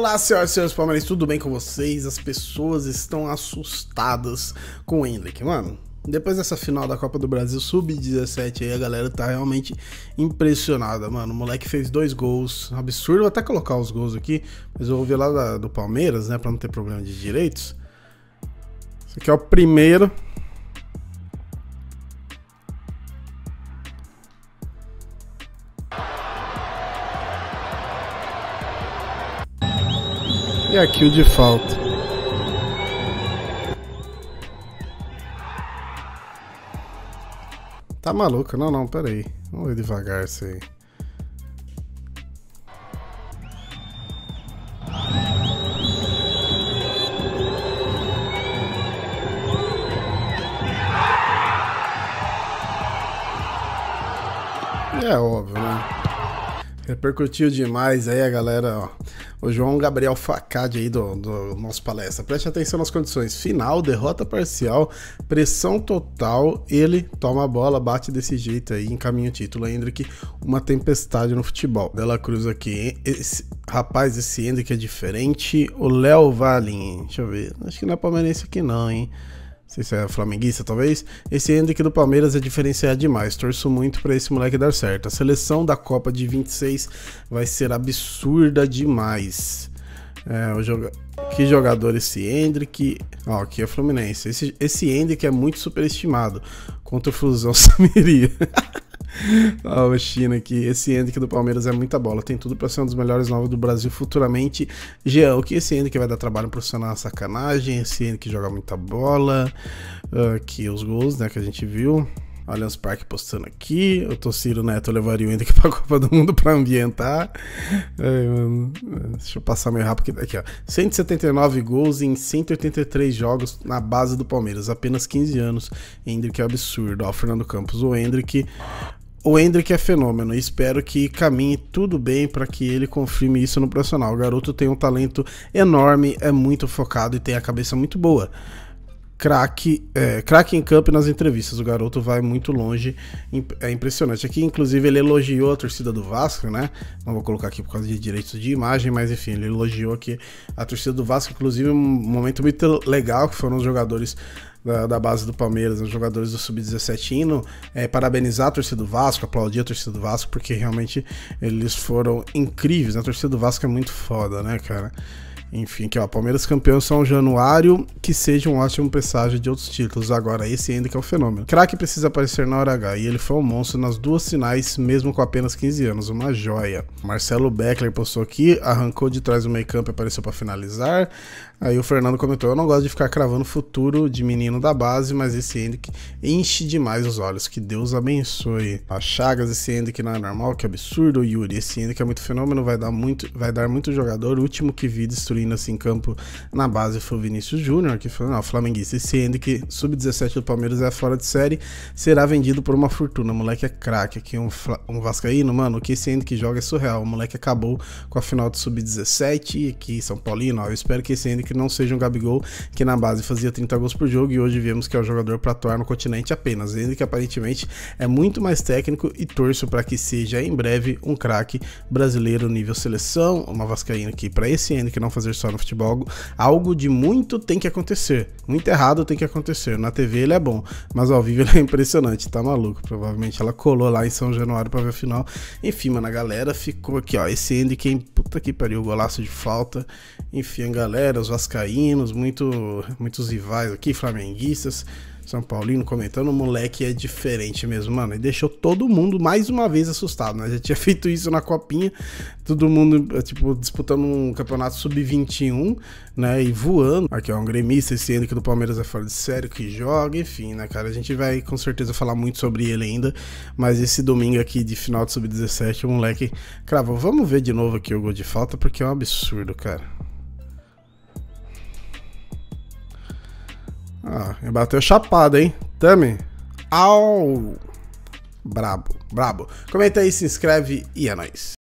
Olá, senhoras e senhores palmeirenses, tudo bem com vocês? As pessoas estão assustadas com o Hendrick, mano. Depois dessa final da Copa do Brasil Sub-17 aí, a galera tá realmente impressionada, mano. O moleque fez dois gols, absurdo. Vou até colocar os gols aqui, mas eu vou ver lá da, do Palmeiras, né, pra não ter problema de direitos. Esse aqui é o primeiro. E aqui o de falta. Tá maluco? Não, não, pera aí. Vamos ver devagar isso aí. É óbvio, né? Repercutiu demais aí a galera, ó. O João Gabriel Facade aí do, do nosso palestra. Preste atenção nas condições. Final, derrota parcial, pressão total. Ele toma a bola, bate desse jeito aí, encaminha o título. Hendrick, uma tempestade no futebol. Dela Cruz aqui. Esse, rapaz, esse Hendrick é diferente. O Léo Valin, deixa eu ver. Acho que não é palmeirense aqui não, hein? Sei se é flamenguista, talvez. Esse Hendrick do Palmeiras é diferenciado demais. Torço muito para esse moleque dar certo. A seleção da Copa de 26 vai ser absurda demais. É, o joga... Que jogador esse Hendrick. Ó, aqui é Fluminense. Esse, esse Hendrick é muito superestimado. Contra o Fusão Samiria. Ó, o China aqui. Esse Hendrick do Palmeiras é muita bola. Tem tudo para ser um dos melhores novos do Brasil futuramente. Jean, o que esse Hendrick vai dar trabalho profissional sacanagem. Esse Hendrick joga muita bola. Aqui os gols, né, que a gente viu. Allianz Parque postando aqui. O Tociro Neto levaria o Hendrick pra Copa do Mundo pra ambientar. deixa eu passar meio rápido aqui. Ó. 179 gols em 183 jogos na base do Palmeiras. Apenas 15 anos. Hendrick é absurdo. Ó, o Fernando Campos. O Hendrick o Hendrick é fenômeno espero que caminhe tudo bem para que ele confirme isso no profissional. O garoto tem um talento enorme, é muito focado e tem a cabeça muito boa. Craque é, crack em campo nas entrevistas. O garoto vai muito longe, é impressionante. Aqui, inclusive, ele elogiou a torcida do Vasco, né? Não vou colocar aqui por causa de direitos de imagem, mas enfim, ele elogiou aqui a torcida do Vasco, inclusive, um momento muito legal que foram os jogadores da, da, base do Palmeiras, os jogadores do Sub-17 indo é, parabenizar a torcida do Vasco, aplaudir a torcida do Vasco, porque realmente eles foram incríveis. A torcida do Vasco é muito foda, né, cara? Enfim, que ó, Palmeiras campeão São Januário, que seja um ótimo presságio de outros títulos. Agora, esse ainda que é o fenômeno. Crack precisa aparecer na hora H, e ele foi um monstro nas duas finais, mesmo com apenas 15 anos, uma joia. Marcelo Beckler postou aqui, arrancou de trás do meio campo e apareceu para finalizar. Aí o Fernando comentou: Eu não gosto de ficar cravando futuro de menino da base, mas esse Hendrick enche demais os olhos. Que Deus abençoe. A Chagas, esse Hendrick não é normal, que absurdo. Yuri, esse Hendrick é muito fenômeno, vai dar muito, vai dar muito jogador. O último que vi destruindo assim campo na base foi o Vinícius Júnior, que foi não, flamenguista. Esse Hendrick, sub-17 do Palmeiras, é fora de série, será vendido por uma fortuna. O moleque é craque. Aqui um, um Vascaíno, mano, o que esse Hendrick joga é surreal. O moleque acabou com a final do sub-17 aqui São Paulino. Ó, eu espero que esse Hendrick que não seja um Gabigol, que na base fazia 30 gols por jogo e hoje vemos que é o jogador para atuar no continente apenas, ele que aparentemente é muito mais técnico e torço para que seja em breve um craque brasileiro nível seleção, uma vascaína aqui para esse ano que não fazer só no futebol, algo de muito tem que acontecer, muito errado tem que acontecer. Na TV ele é bom, mas ao vivo ele é impressionante, tá maluco? Provavelmente ela colou lá em São Januário para ver a final. Enfim, mano, a galera ficou aqui, ó, esse Andy quem puta que pariu, golaço de falta. Enfim, a galera, os vascaínos, muito, muitos rivais aqui, flamenguistas, São Paulino comentando, o moleque é diferente mesmo, mano. E deixou todo mundo mais uma vez assustado, né? Já tinha feito isso na copinha, todo mundo, tipo, disputando um campeonato sub-21, né? E voando. Aqui, ó, um gremista esse ano que do Palmeiras é fora de sério, que joga, enfim, né, cara? A gente vai com certeza falar muito sobre ele ainda, mas esse domingo aqui de final de sub-17, o moleque cravou. Vamos ver de novo aqui o gol de falta, porque é um absurdo, cara. Ah, bateu chapada, hein? Tami. Au! Brabo, brabo. Comenta aí, se inscreve e é nóis.